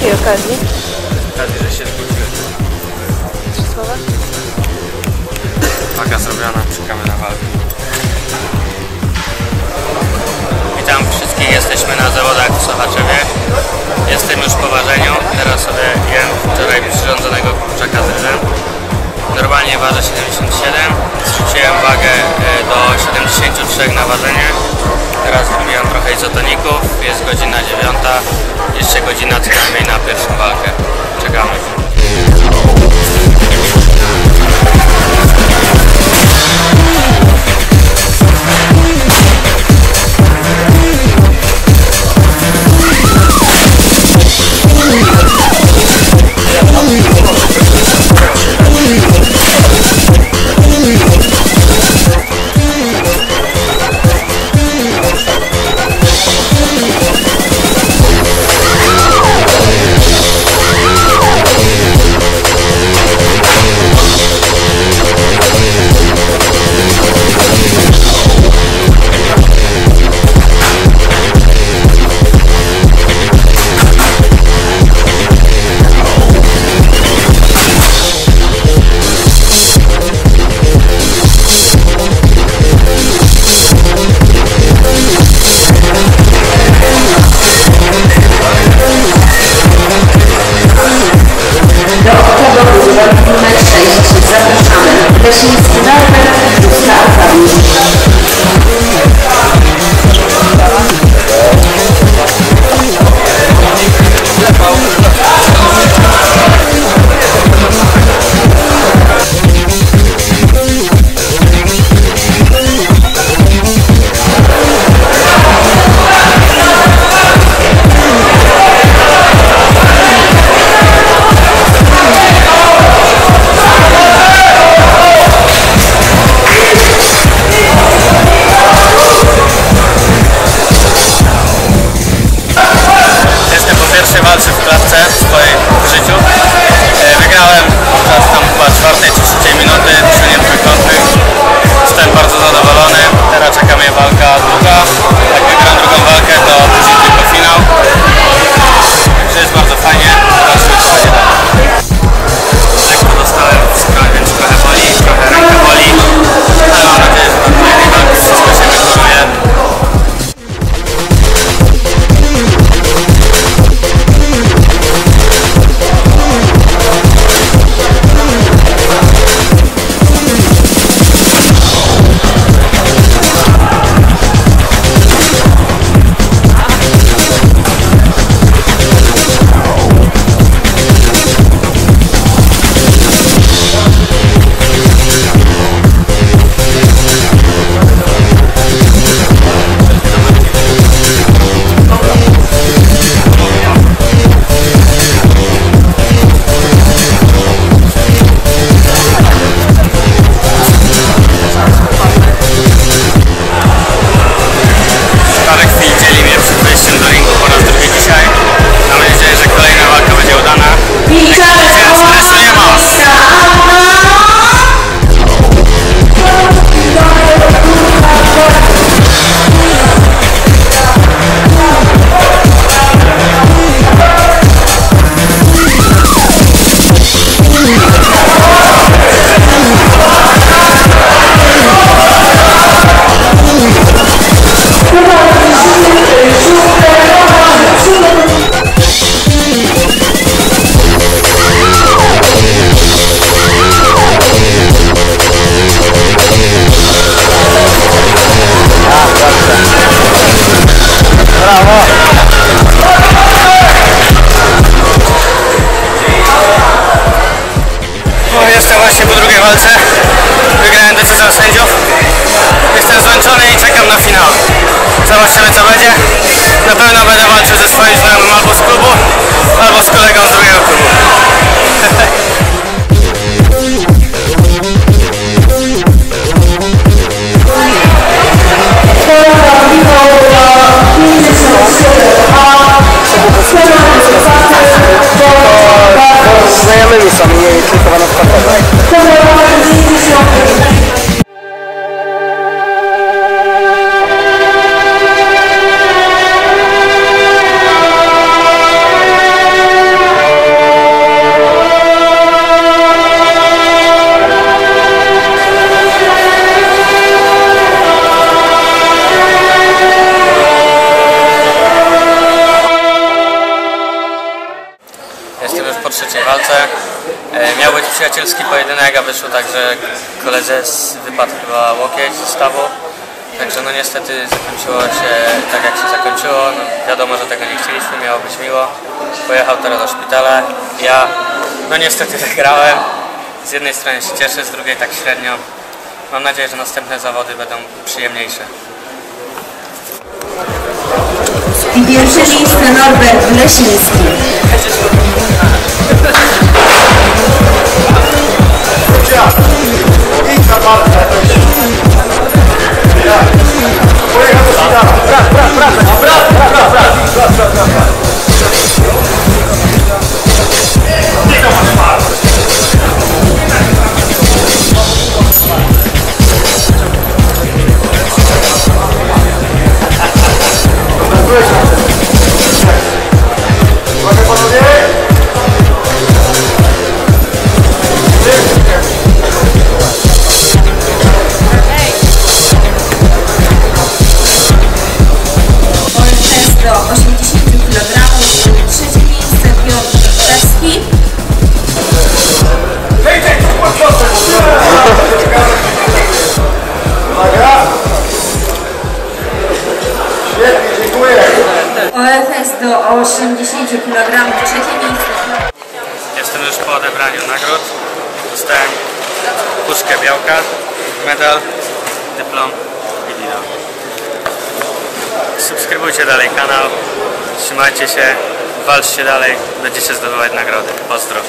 jakiej okazji? okazji, że się zgodziłem. Trzy słowa? Waga zrobiona, czekamy na walkę. Witam wszystkich, jesteśmy na zawodach w Sochaczewie. Jestem już po ważeniu, teraz sobie jem wczoraj przyrządzonego kurczaka z rybem. Normalnie ważę 77, zrzuciłem wagę e, do 73 na ważenie. Teraz wypijam trochę izotoników, jest godzina dziewiąta. jeszcze godzina co najmniej na pierwszą walkę. Czekamy. We'll walce. Miał być przyjacielski pojedynek, a wyszło tak, że koledze wypadł chyba łokieć z stawu. Także no niestety zakończyło się tak jak się zakończyło. No, wiadomo, że tego nie chcieliśmy, miało być miło. Pojechał teraz do szpitala. Ja no niestety wygrałem. Z jednej strony się cieszę, z drugiej tak średnio. Mam nadzieję, że następne zawody będą przyjemniejsze. I pierwsze miejsce Norbert Lesiński. Do 80 kg. Trzecie miejsce Piotr Krzeski. Świetnie, dziękuję. OLTS do 80 kg. Trzecie miejsce Jestem już po odebraniu nagród. Dostałem puszkę białka, medal, dyplom. Subskrybujcie dalej kanał, trzymajcie się, walczcie dalej, będziecie zdobywać nagrody. Pozdro.